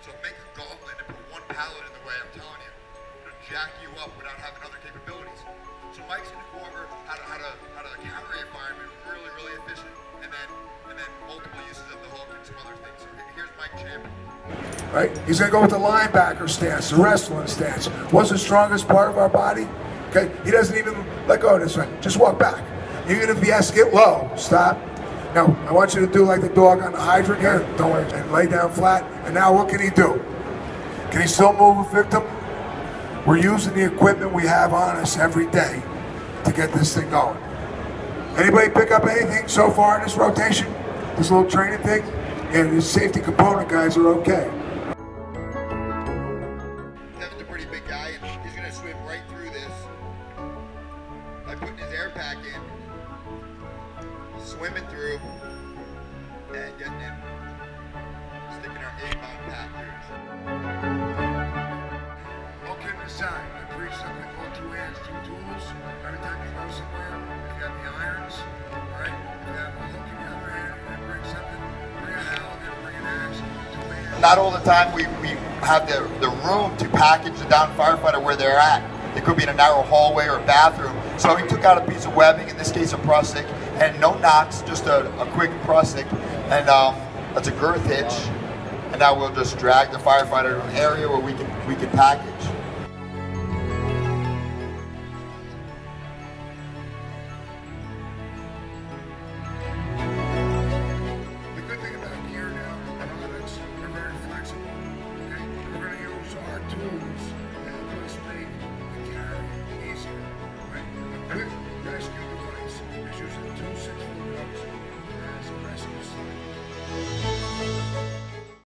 So make a gauntlet and put one pallet in the way, I'm telling you, it'll jack you up without having other capabilities. So Mike's gonna go over how to how to how to counter a fireman really, really efficient, and then and then multiple uses of the hook and some other things. So here's Mike Ciampo. right? He's going to go with the linebacker stance, the wrestling stance. What's the strongest part of our body? Okay, he doesn't even let go of this right. Just walk back. Even if he has to get low, stop. Now, I want you to do like the dog on the hydrant here. Don't worry, and lay down flat. And now, what can he do? Can he still move a victim? We're using the equipment we have on us every day to get this thing going. Anybody pick up anything so far in this rotation? This little training thing? Yeah, the safety component guys are okay. A pretty big guy, and he's gonna swim right through this by putting his air pack in, swimming through, and getting in, Not all the time we, we have the, the room to package the down firefighter where they're at. It could be in a narrow hallway or bathroom. So he took out a piece of webbing, in this case a prusik, and no knots, just a, quick prusik, and um, that's a girth hitch. And now we'll just drag the firefighter to an area where we can we can package.